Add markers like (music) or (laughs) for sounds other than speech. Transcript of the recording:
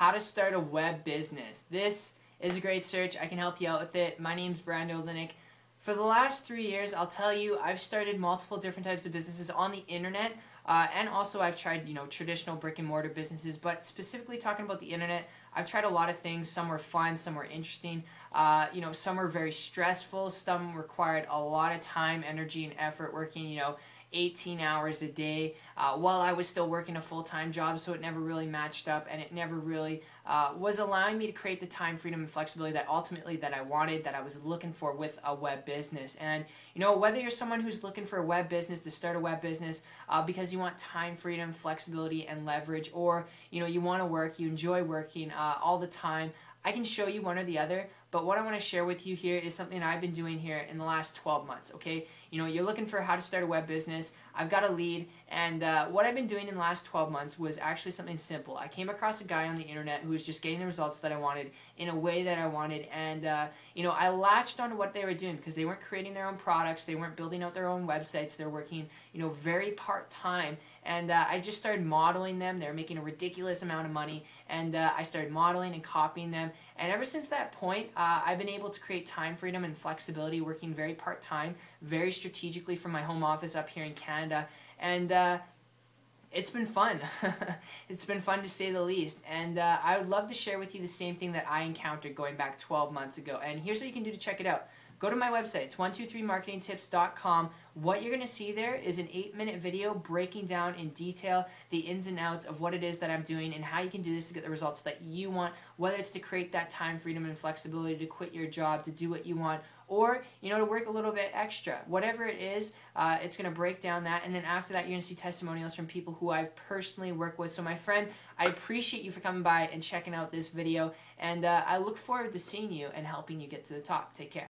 how to start a web business. This is a great search. I can help you out with it. My name's Brando Linick. For the last three years, I'll tell you, I've started multiple different types of businesses on the internet, uh, and also I've tried, you know, traditional brick and mortar businesses. But specifically talking about the internet, I've tried a lot of things. Some were fun, some were interesting. Uh, you know, some were very stressful. Some required a lot of time, energy, and effort working. You know, 18 hours a day uh, while I was still working a full-time job so it never really matched up and it never really uh, was allowing me to create the time freedom and flexibility that ultimately that I wanted that I was looking for with a web business and you know whether you're someone who's looking for a web business to start a web business uh, because you want time freedom flexibility and leverage or you know you want to work you enjoy working uh, all the time I can show you one or the other, but what I want to share with you here is something I've been doing here in the last 12 months, okay? You know, you're looking for how to start a web business. I've got a lead, and uh, what I've been doing in the last 12 months was actually something simple. I came across a guy on the internet who was just getting the results that I wanted in a way that I wanted, and, uh, you know, I latched onto what they were doing because they weren't creating their own products, they weren't building out their own websites, they're working, you know, very part-time, and uh, I just started modeling them. They're making a ridiculous amount of money, and uh, I started modeling and copying them. And ever since that point, uh, I've been able to create time freedom and flexibility, working very part time, very strategically from my home office up here in Canada, and. It's been fun. (laughs) it's been fun to say the least. And uh, I would love to share with you the same thing that I encountered going back 12 months ago. And here's what you can do to check it out. Go to my website. It's 123marketingtips.com. What you're going to see there is an eight minute video breaking down in detail the ins and outs of what it is that I'm doing and how you can do this to get the results that you want, whether it's to create that time freedom and flexibility to quit your job, to do what you want, or you know to work a little bit extra. Whatever it is, uh, it's going to break down that. And then after that, you're going to see testimonials from people who I've personally worked with. So my friend, I appreciate you for coming by and checking out this video. And uh, I look forward to seeing you and helping you get to the top. Take care.